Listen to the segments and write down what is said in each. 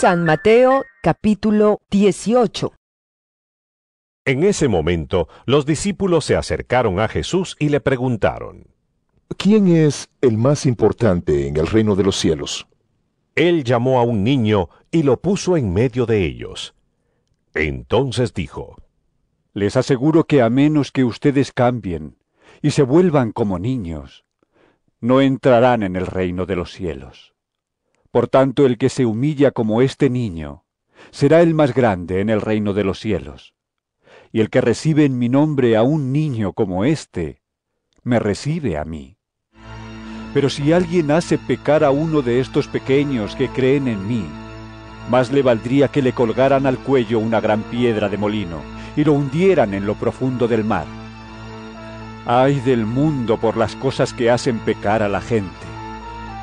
San Mateo capítulo 18 En ese momento, los discípulos se acercaron a Jesús y le preguntaron. ¿Quién es el más importante en el reino de los cielos? Él llamó a un niño y lo puso en medio de ellos. Entonces dijo, Les aseguro que a menos que ustedes cambien y se vuelvan como niños, no entrarán en el reino de los cielos. Por tanto, el que se humilla como este niño, será el más grande en el reino de los cielos. Y el que recibe en mi nombre a un niño como este, me recibe a mí. Pero si alguien hace pecar a uno de estos pequeños que creen en mí, más le valdría que le colgaran al cuello una gran piedra de molino y lo hundieran en lo profundo del mar. Ay del mundo por las cosas que hacen pecar a la gente.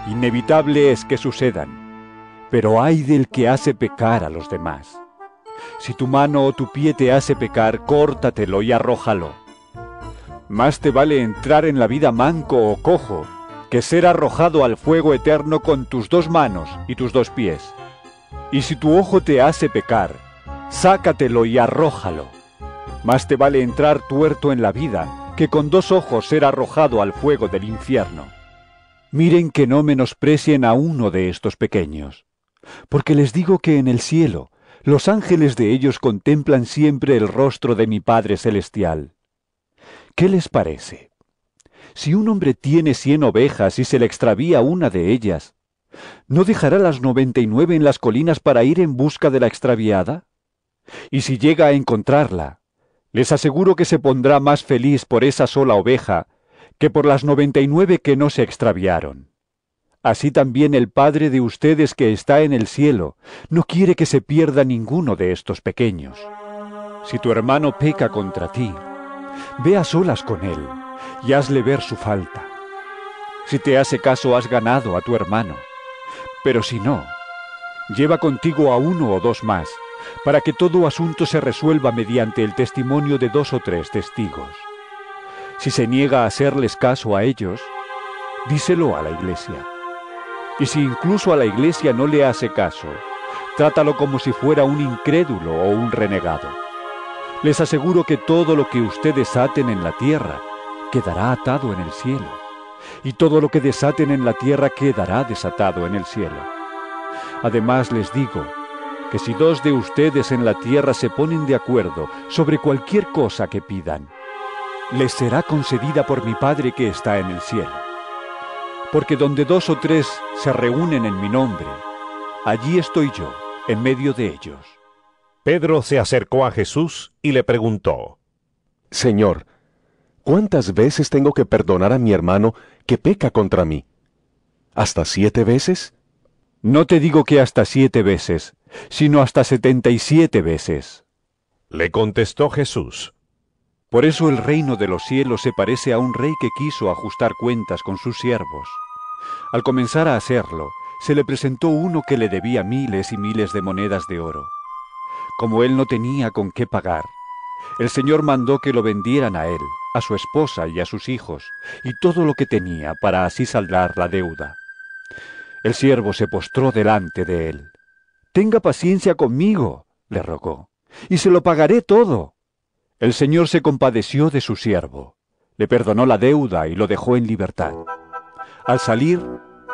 Inevitable es que sucedan, pero ay del que hace pecar a los demás. Si tu mano o tu pie te hace pecar, córtatelo y arrójalo. Más te vale entrar en la vida manco o cojo que ser arrojado al fuego eterno con tus dos manos y tus dos pies. Y si tu ojo te hace pecar, sácatelo y arrójalo. Más te vale entrar tuerto en la vida que con dos ojos ser arrojado al fuego del infierno. Miren que no menosprecien a uno de estos pequeños, porque les digo que en el cielo los ángeles de ellos contemplan siempre el rostro de mi Padre Celestial. ¿Qué les parece? Si un hombre tiene cien ovejas y se le extravía una de ellas, ¿no dejará las noventa y nueve en las colinas para ir en busca de la extraviada? Y si llega a encontrarla, les aseguro que se pondrá más feliz por esa sola oveja que por las noventa y nueve que no se extraviaron. Así también el Padre de ustedes que está en el cielo no quiere que se pierda ninguno de estos pequeños. Si tu hermano peca contra ti, ve a solas con él y hazle ver su falta. Si te hace caso has ganado a tu hermano, pero si no, lleva contigo a uno o dos más, para que todo asunto se resuelva mediante el testimonio de dos o tres testigos. Si se niega a hacerles caso a ellos, díselo a la iglesia. Y si incluso a la iglesia no le hace caso, trátalo como si fuera un incrédulo o un renegado. Les aseguro que todo lo que ustedes aten en la tierra quedará atado en el cielo, y todo lo que desaten en la tierra quedará desatado en el cielo. Además les digo que si dos de ustedes en la tierra se ponen de acuerdo sobre cualquier cosa que pidan, les será concedida por mi Padre que está en el cielo. Porque donde dos o tres se reúnen en mi nombre, allí estoy yo, en medio de ellos. Pedro se acercó a Jesús y le preguntó, Señor, ¿cuántas veces tengo que perdonar a mi hermano que peca contra mí? ¿Hasta siete veces? No te digo que hasta siete veces, sino hasta setenta y siete veces. Le contestó Jesús, Por eso el reino de los cielos se parece a un rey que quiso ajustar cuentas con sus siervos. Al comenzar a hacerlo, se le presentó uno que le debía miles y miles de monedas de oro. Como él no tenía con qué pagar, el Señor mandó que lo vendieran a él, a su esposa y a sus hijos, y todo lo que tenía para así saldar la deuda. El siervo se postró delante de él. Tenga paciencia conmigo, le rogó, y se lo pagaré todo. El Señor se compadeció de su siervo, le perdonó la deuda y lo dejó en libertad. Al salir,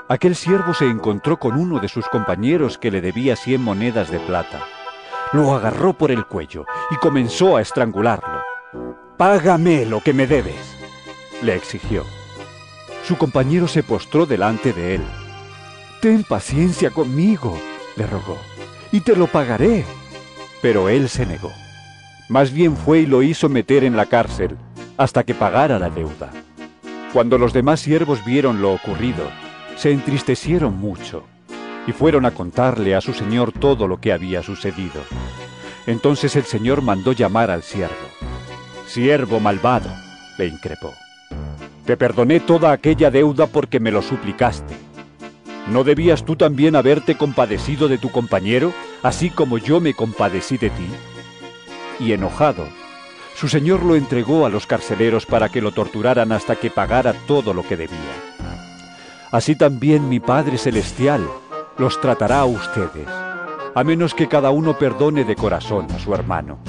aquel siervo se encontró con uno de sus compañeros que le debía cien monedas de plata. Lo agarró por el cuello y comenzó a estrangularlo. Págame lo que me debes, le exigió. Su compañero se postró delante de él. Ten paciencia conmigo, le rogó, y te lo pagaré. Pero él se negó. Más bien fue y lo hizo meter en la cárcel hasta que pagara la deuda. Cuando los demás siervos vieron lo ocurrido, se entristecieron mucho y fueron a contarle a su señor todo lo que había sucedido. Entonces el señor mandó llamar al siervo. Siervo malvado, le increpó. Te perdoné toda aquella deuda porque me lo suplicaste. ¿No debías tú también haberte compadecido de tu compañero, así como yo me compadecí de ti? Y enojado, su señor lo entregó a los carceleros para que lo torturaran hasta que pagara todo lo que debía. Así también mi Padre Celestial los tratará a ustedes, a menos que cada uno perdone de corazón a su hermano.